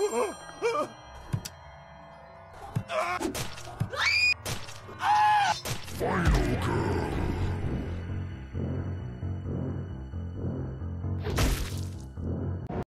Final girl.